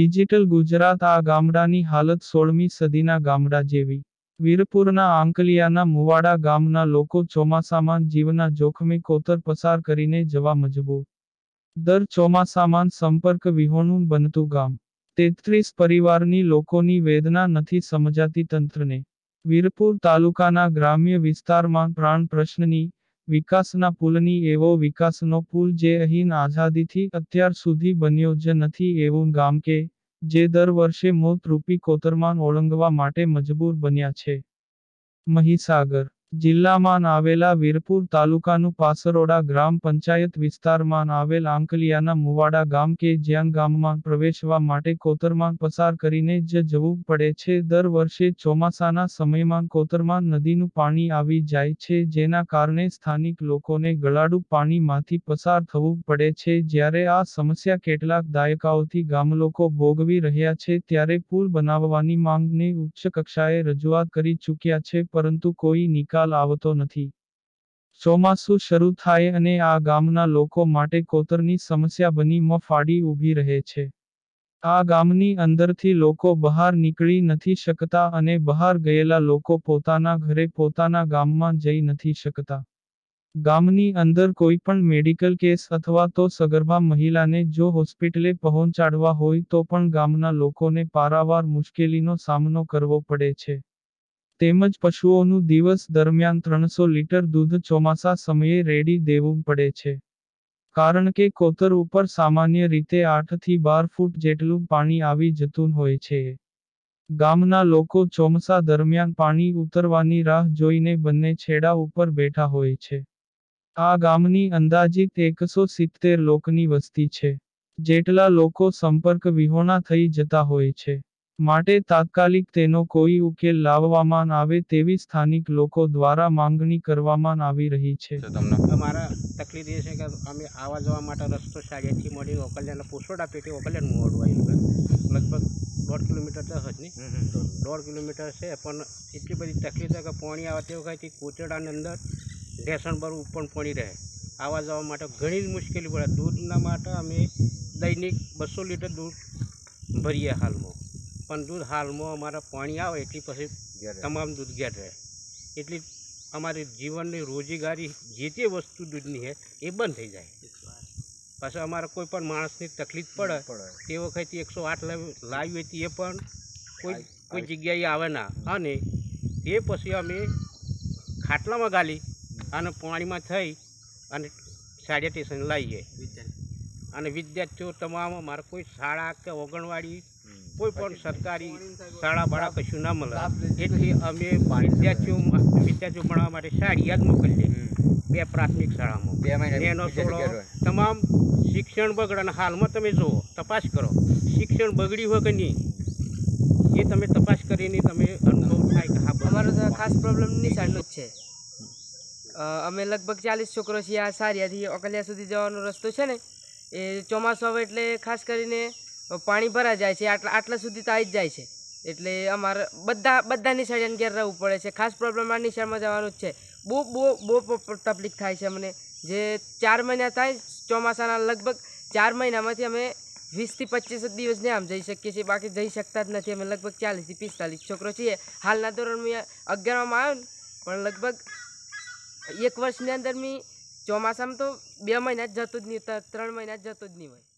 Digital Gujarat આ ગામડાની હાલત સોળમી સદીના ગામડા જેવી. વીરપુરના આંકલિયાના મુવાડા ગામના લોકો ચોમાસામાં જીવના જોખમે કોતર પસાર કરીને જવા મજબૂર. દર ચોમાસામાં સંપર્ક વિહોણું બનતું ગામ. તેત્રીસ પરિવારની લોકોની વેદના નથી સમજાતી તંત્રને. વીરપુર તાલુકાના ગ્રામ્ય વિસ્તારમાં પ્રાણ પ્રશ્નની વિકાસના પુલની એવો વિકાસનો પુલ જે અહીં આઝાદીથી અત્યાર સુધી બન્યો જ નથી એવું ગામ કે જે દર વર્ષે મોત રૂપી કોતરમાન ઓળંગવા માટે મજબૂર બન્યા છે. મહીસાગર જિલ્લામાં આવેલા વીરપુર તાલુકાનું પાસરોડા ગ્રામ પંચાયત વિસ્તારમાં આવેલ આંકલિયાના મુવાડા ગામ કે જ્યાં ગામમાં પ્રવેશવા માટે કોતરમાન પસાર કરીને જ જવું પડે છે. દર વર્ષે ચોમાસાના સમયમાં કોતરમાન નદીનું પાણી આવી જાય છે, જેના કારણે સ્થાનિક લોકોને ગળાડું પાણીમાંથી પસાર થવું પડે છે. જ્યારે આ સમસ્યા કેટલાક દાયકાઓથી ગામલોકો ભોગવી રહ્યા છે, ત્યારે પુલ બનાવવાની માંગને ઉચ્ચ કક્ષાએ રજૂઆત કરી ચૂક્યા છે, પરંતુ કોઈ નિકાલ આવતો નથી. ચોમાસું શરૂ થાય અને આ ગામના લોકો માટે કોતરની સમસ્યા બની મફાડી ઊભી રહે છે. આ ગામની અંદરથી લોકો બહાર નીકળી નથી શકતા અને બહાર ગયેલા લોકો પોતાના ઘરે પોતાના ગામમાં જઈ નથી શકતા. ગામની અંદર કોઈ પણ મેડિકલ કેસ અથવા તો સગર્ભા મહિલાને જો હોસ્પિટલે પહોંચાડવા હોય તો પણ ગામના લોકોને પારાવાર મુશ્કેલીનો સામનો કરવો પડે છે. તેમજ પશુઓનું દિવસ દરમિયાન ત્રણસો લીટર દૂધ ચોમાસા સમયે રેડી દેવું પડે છે. કારણ કે કોતર ઉપર સામાન્ય રીતે આઠથી બાર ફૂટ જેટલું પાણી આવી જતું હોય છે. ગામના લોકો ચોમાસા દરમિયાન પાણી ઉતરવાની રાહ જોઈને બંને છેડા ઉપર બેઠા હોય છે. આ ગામની અંદાજિત એકસો સિત્તેર લોકની વસ્તી છે. જેટલા લોકો સંપર્ક વિહોણા થઈ જતા હોય છે. માટે તાત્કાલિક તેનો કોઈ ઉકેલ લાવવામાં આવે તેવી સ્થાનિક લોકો દ્વારા માંગણી કરવામાં આવી રહી છે. તમને અમારા તકલીફ એ છે કે અમે આવવા જવા માટે રસ્તો સાડિયાથી મળી ઓકલ્યાના પોસોડા પેટી ઓકલ્યાનું મોડું આવ્યું લગભગ દોઢ કિલોમીટર તો હજ નહીં. દોઢ કિલોમીટર છે પણ એટલી બધી તકલીફ છે કે પાણી આવે તે વખતે કોચડાની અંદર ઢેસણ પર ઉપર પાણી રહે. આવવા જવા માટે ઘણી જ મુશ્કેલી પડે. દૂધના માટે અમે દૈનિક બસો લીટર દૂધ ભરીએ હાલમાં. પણ દૂધ હાલમાં અમારા પાણી આવે એટલી પછી તમામ દૂધ ઘેર રહે. એટલી અમારી જીવનની રોજગારી જે તે વસ્તુ દૂધની છે એ બંધ થઈ જાય. પાછા અમારે કોઈ પણ માણસની તકલીફ પડે તે વખતે એકસો આઠ લાવી હતી એ પણ કોઈ કોઈ જગ્યાએ આવે ના. અને તે પછી અમે ખાટલામાં ગાલી અને પાણીમાં થઈ અને સાડિયા સ્ટેશન લાવીએ. અને વિદ્યાર્થીઓ તમામ અમારે કોઈ શાળા કે ઓગણવાડી કોઈ પણ સરકારી શાળા બાળા કશું ના મળે. એટલે અમે વિદ્યાર્થીઓ વિદ્યાર્થીઓ ભણવા માટે શાળિયા જ મોકલીએ બે પ્રાથમિક શાળામાં. એનો હોય. તમામ શિક્ષણ બગડે અને હાલમાં તમે જુઓ તપાસ કરો. શિક્ષણ બગડ્યું હોય કે નહીં? એ તમે તપાસ કરીને તમે અનુભવ થાય કે હા. અમારો તો ખાસ પ્રોબ્લેમ નિશાળનો જ છે. અમે લગભગ ચાલીસ છોકરો છીએ આ સારિયાથી ઓકલિયા સુધી જવાનો રસ્તો છે ને. એ ચોમાસું આવે એટલે ખાસ કરીને પાણી ભરા જાય છે, આટલા આટલા સુધી તો આવી જ જાય છે. એટલે અમારે બધા બધા નિશાળીને ઘેર રહેવું પડે છે. ખાસ પ્રોબ્લેમ આ નિશાળમાં જવાનું જ છે. બહુ બહુ બહુ તકલીફ થાય છે અમને. જે ચાર મહિના થાય, ચોમાસાના લગભગ ચાર મહિનામાંથી અમે વીસથી પચીસ જ દિવસને આમ જઈ શકીએ છીએ. બાકી જઈ શકતા જ નથી. અમે લગભગ ચાલીસથી પિસ્તાલીસ છોકરો છીએ. હાલના ધોરણમાં અગિયારમાં આવ્યો પણ લગભગ એક વર્ષની અંદર મેં ચોમાસામાં તો બે મહિના જ જતો જ નહીં, ત્રણ મહિના જ જતો જ નહીં હોય.